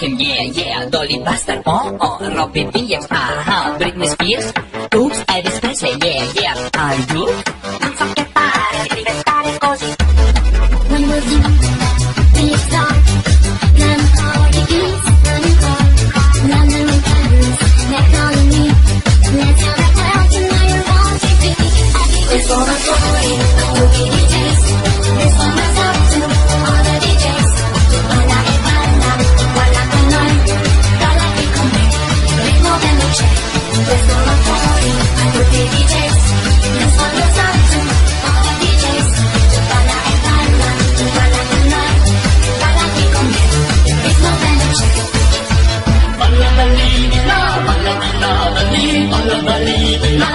Beckham, yeah, yeah, Dolly Buster, oh, oh, Robin Williams, aha, Britney Spears, oops, Elvis Presley, yeah, yeah, are you? Bala bala bala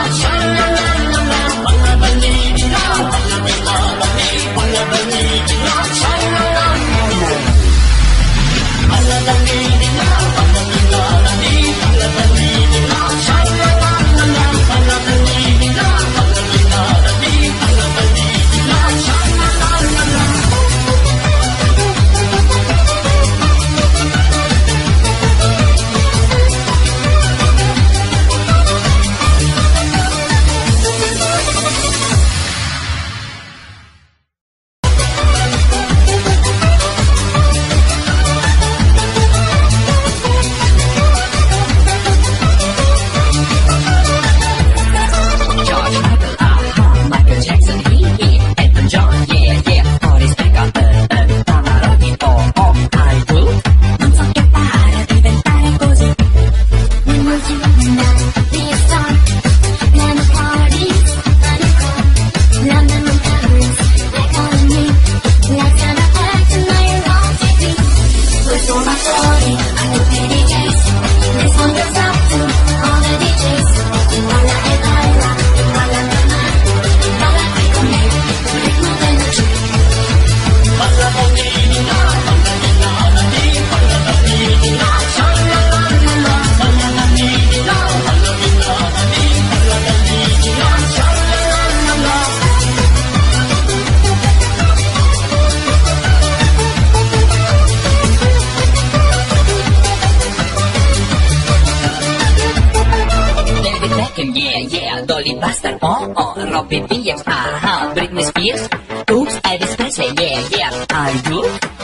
yeah, yeah, Dolly Buster, oh, oh, Robin Williams, aha, Britney Spears, oops, Elvis Presley, yeah, yeah, are you?